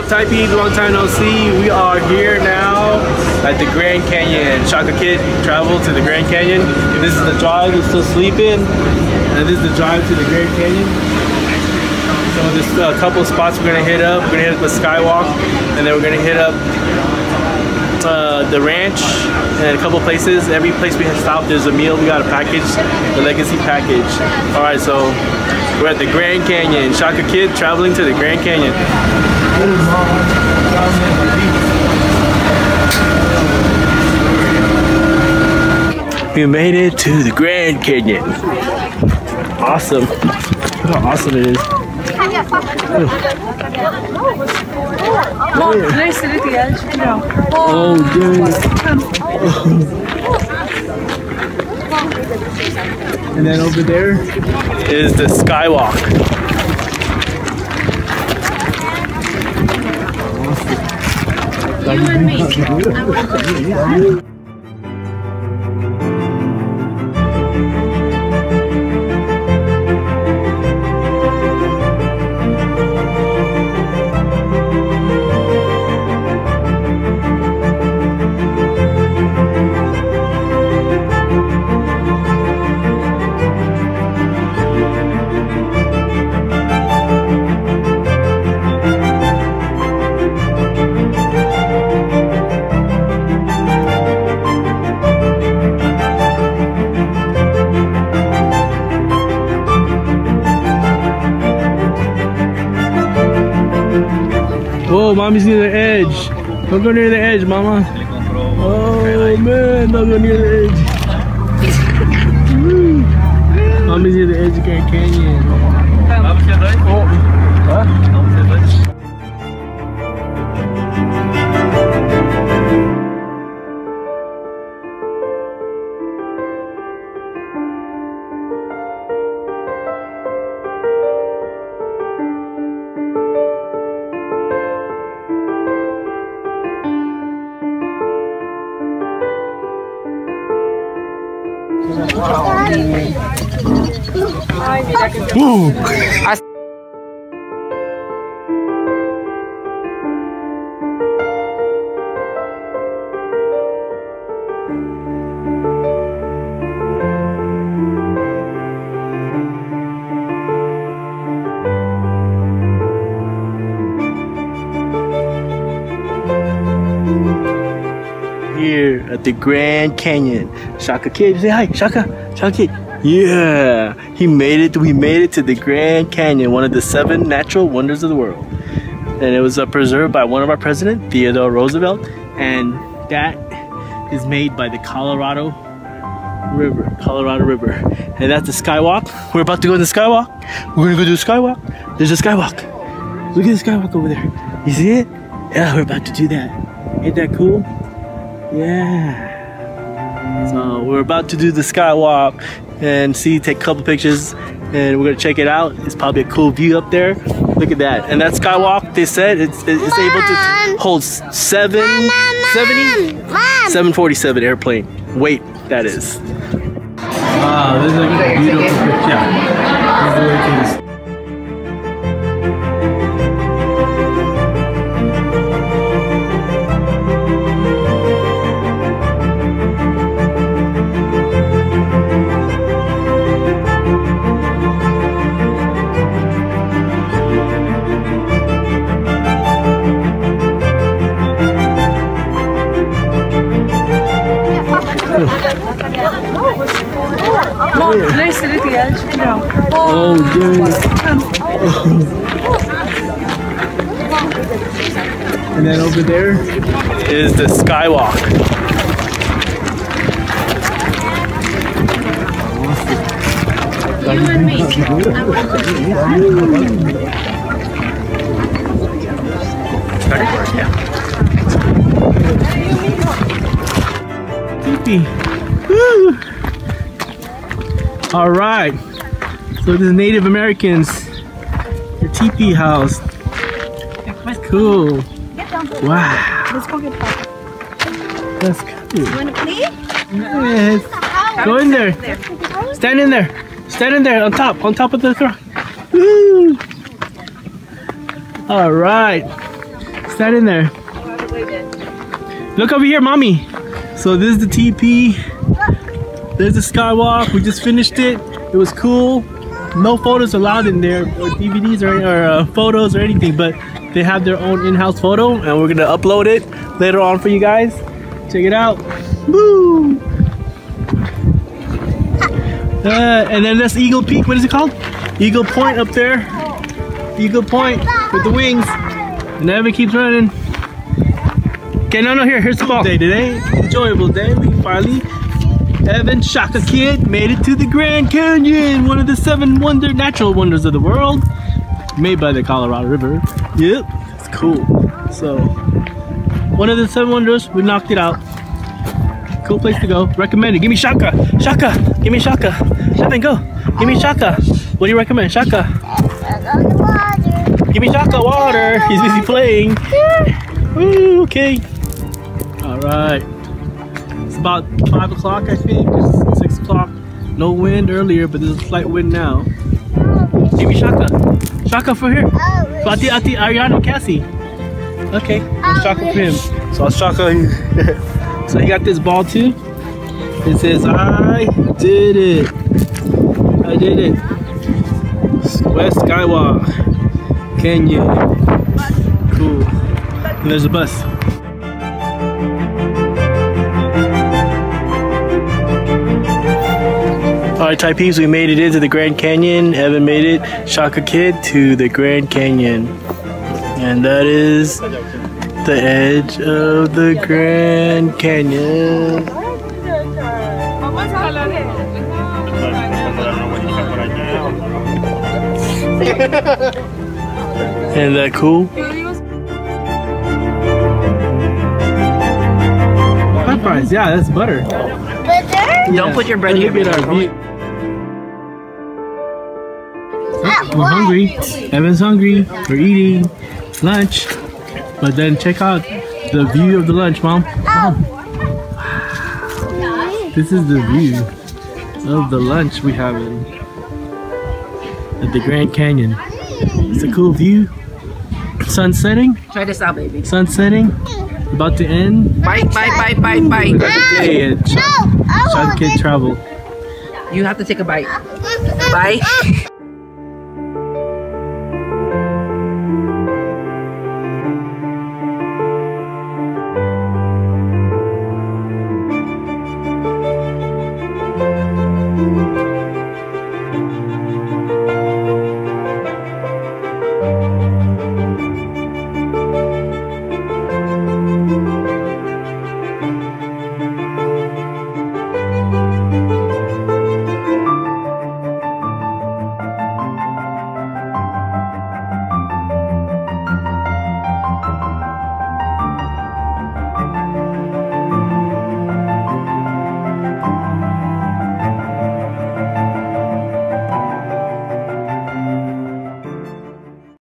up, Taipei? Long time no see. We are here now at the Grand Canyon. Shaka Kid traveled to the Grand Canyon. This is the drive. He's still sleeping. And this is the drive to the Grand Canyon. So there's a couple spots we're gonna hit up. We're gonna hit up the Skywalk, and then we're gonna hit up uh, the ranch and a couple places. Every place we have stop, there's a meal. We got a package, the Legacy package. All right, so we're at the Grand Canyon. Shaka Kid traveling to the Grand Canyon. We made it to the Grand Canyon. Awesome. Look how awesome it is. Nice to look at edge. No. Oh, dude. and then over there is the Skywalk. You and me. Mommy's near the edge. Don't go near the edge, mama. Oh man, don't go near the edge. Mommy's near the edge of Grand Canyon. Oh. Huh? Woo. At the Grand Canyon. Shaka Kid, say hi, Shaka, Shaka Kid. Yeah, he made it. We made it to the Grand Canyon, one of the seven natural wonders of the world. And it was uh, preserved by one of our president, Theodore Roosevelt. And that is made by the Colorado River, Colorado River. And that's the skywalk. We're about to go in the skywalk. We're gonna go do the skywalk. There's a skywalk. Look at the skywalk over there. You see it? Yeah, we're about to do that. Ain't that cool? Yeah. So we're about to do the skywalk and see, take a couple pictures, and we're gonna check it out. It's probably a cool view up there. Look at that. And that skywalk, they said it's, it's able to hold seven, 70, 747 airplane weight. That is. Wow, this is a beautiful picture. And then over there is the skywalk. All right. So is Native Americans. Their teepee house. Cool. Wow. Let's go get Papa. That's cool. You want to play? Yes. Go in there. Stand in there. Stand in there on top. On top of the rock. Woo! All right. stand in there. Look over here, mommy. So this is the teepee. There's the skywalk. We just finished it. It was cool. No photos allowed in there, or DVDs or, or uh, photos or anything, but they have their own in-house photo, and we're gonna upload it later on for you guys. Check it out. Woo! Uh, and then that's Eagle Peak. What is it called? Eagle Point up there. Eagle Point with the wings. And Evan keeps running. Okay, no, no, here, here's the ball. Day today, enjoyable day. We finally, Evan Shaka Kid made it to the Grand Canyon, one of the seven wonder natural wonders of the world, made by the Colorado River. Yep, it's cool. So, one of the seven wonders, we knocked it out. Cool place to go. Recommended. Give me Shaka. Shaka. Give me Shaka. Evan, go. Give me Shaka. What do you recommend? Shaka. Give me Shaka water. He's busy playing. Woo, okay. All right. It's about five o'clock, I think. It's six o'clock. No wind earlier, but there's a slight wind now. Give me Shaka. Shaka for here. Oh, ati Ati Ariana Cassie. Okay. Let's oh, Shaka for him. So I'll Shaka. So he got this ball too. It says, I did it. I did it. West Skywalk Canyon. Cool. And there's a bus. Alright, Thai peeps, we made it into the Grand Canyon. Evan made it, Shaka Kid, to the Grand Canyon. And that is the edge of the Grand Canyon. Isn't that cool? Popeyes, yeah, that's butter. Don't put your bread Look here. We're hungry. Evan's hungry. We're eating lunch. But then check out the view of the lunch, Mom. Mom. This is the view of the lunch we have in at the Grand Canyon. It's a cool view. Sun setting. Try this out, baby. Sun setting. About to end. Bite, bite, bite, bite, bite. Another day at Shaka Kid Travel. You have to take a bite. Bite.